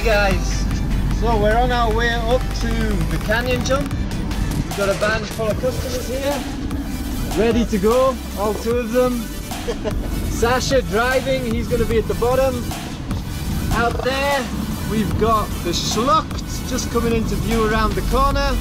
Hi guys. So we're on our way up to the canyon jump. We've got a van full of customers here, ready to go, all two of them. Sasha driving, he's going to be at the bottom. Out there, we've got the Schlucht just coming into view around the corner.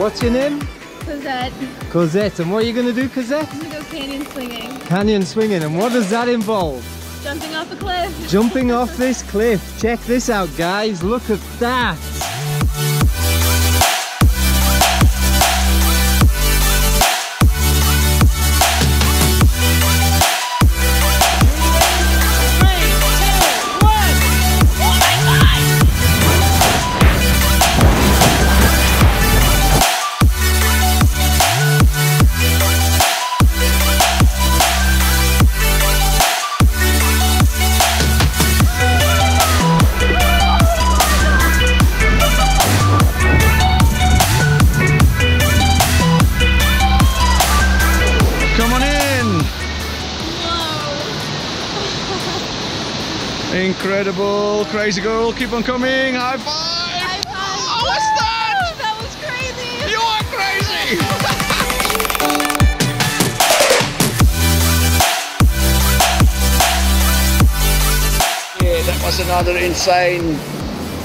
What's your name? Cosette. Cosette. And what are you going to do, Cosette? I'm gonna go canyon swinging. Canyon swinging. And what does that involve? Jumping off a cliff. Jumping off this cliff. Check this out, guys. Look at that. Incredible, crazy girl, keep on coming. High five. High five. Oh, what's that? That was crazy. You are crazy. yeah, that was another insane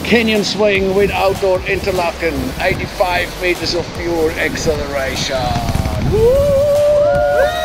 canyon swing with outdoor Interlaken. 85 meters of pure acceleration. Woo!